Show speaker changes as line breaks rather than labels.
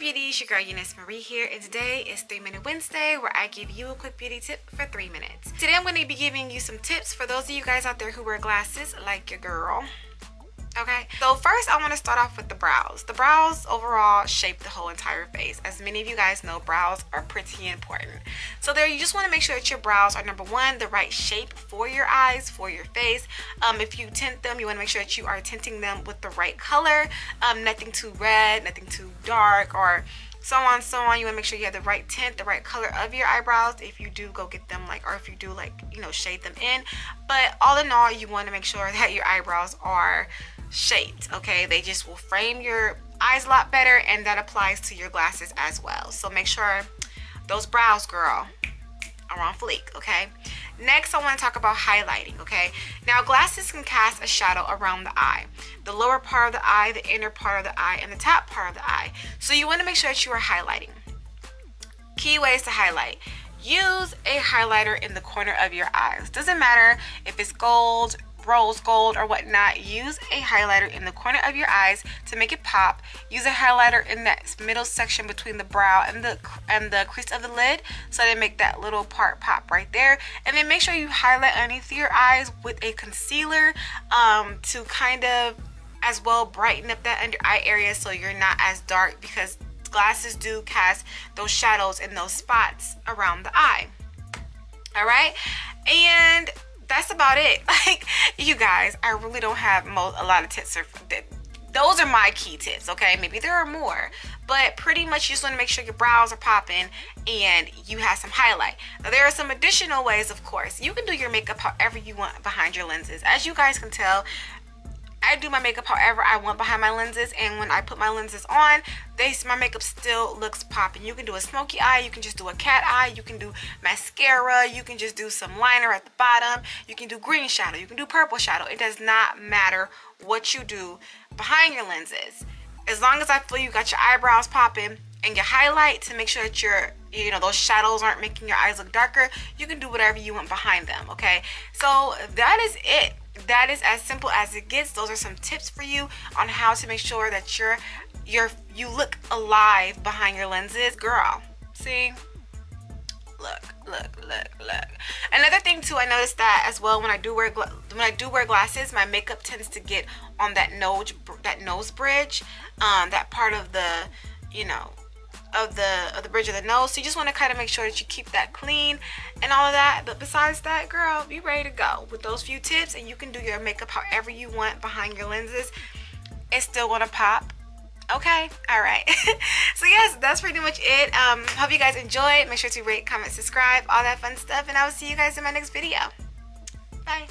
beauties, your girl Eunice Marie here, and today is 3 Minute Wednesday where I give you a quick beauty tip for 3 minutes. Today I'm going to be giving you some tips for those of you guys out there who wear glasses like your girl okay so first i want to start off with the brows. The brows overall shape the whole entire face. As many of you guys know brows are pretty important. So there you just want to make sure that your brows are number one the right shape for your eyes for your face. Um, if you tint them you want to make sure that you are tinting them with the right color. Um, nothing too red nothing too dark or so on so on. You want to make sure you have the right tint the right color of your eyebrows if you do go get them like or if you do like you know shade them in. But all in all you want to make sure that your eyebrows are shaped okay? They just will frame your eyes a lot better and that applies to your glasses as well. So make sure those brows girl are on fleek okay? Next i want to talk about highlighting okay? Now glasses can cast a shadow around the eye. The lower part of the eye the inner part of the eye and the top part of the eye. So you want to make sure that you are highlighting. Key ways to highlight. Use a highlighter in the corner of your eyes. Doesn't matter if it's gold rose gold or whatnot use a highlighter in the corner of your eyes to make it pop. Use a highlighter in that middle section between the brow and the and the crease of the lid so they make that little part pop right there. And then make sure you highlight underneath your eyes with a concealer um, to kind of as well brighten up that under eye area so you're not as dark because glasses do cast those shadows in those spots around the eye. All right? And that's about it. Like, you guys, I really don't have most, a lot of tips. Or, those are my key tips, okay? Maybe there are more, but pretty much you just want to make sure your brows are popping and you have some highlight. Now, there are some additional ways, of course. You can do your makeup however you want behind your lenses. As you guys can tell, I do my makeup however I want behind my lenses and when I put my lenses on they my makeup still looks popping you can do a smoky eye you can just do a cat eye you can do mascara you can just do some liner at the bottom you can do green shadow you can do purple shadow. It does not matter what you do behind your lenses. As long as I feel you got your eyebrows popping and your highlight to make sure that your you know those shadows aren't making your eyes look darker you can do whatever you want behind them okay? So that is it that is as simple as it gets. Those are some tips for you on how to make sure that you're you're you look alive behind your lenses. Girl see? Look look look look. Another thing too i noticed that as well when i do wear when i do wear glasses my makeup tends to get on that nose that nose bridge um that part of the you know of the of the bridge of the nose. So you just want to kind of make sure that you keep that clean and all of that. But besides that girl be ready to go with those few tips and you can do your makeup however you want behind your lenses. It's still gonna pop. Okay? All right so yes that's pretty much it. Um hope you guys enjoyed. Make sure to rate comment subscribe all that fun stuff and i will see you guys in my next video. Bye